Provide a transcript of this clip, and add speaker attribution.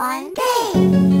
Speaker 1: One day!